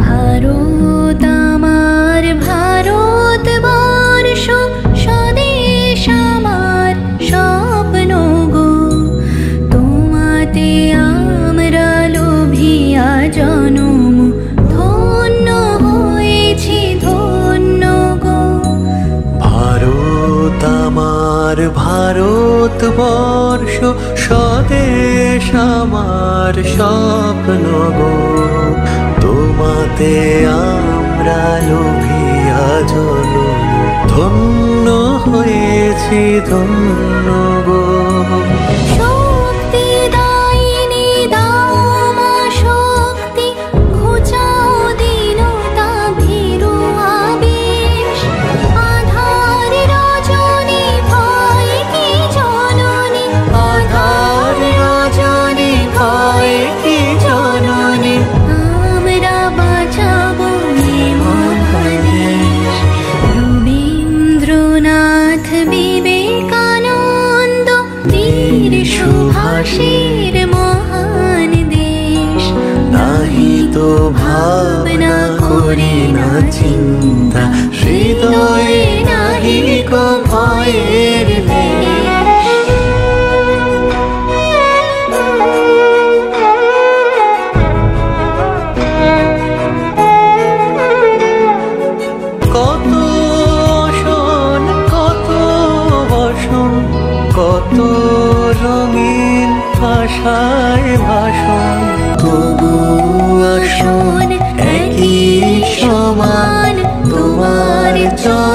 ভারত আমার ভারত। আমার ভারত বর্ষ স্বদেশ আমার স্বপ্ন গো। তোমাতে আমরা লোভিয়া জল ধন্য হয়েছি ধন্য গো। সুভাষের মহান দেশ। নাহি তো ভাবনা করি না চিন্তা, হৃদয়ে নাহি কো ভয়ের কত রঙিন ভাষায় ভাষণ তবু আসুন একই সমান তোমার চল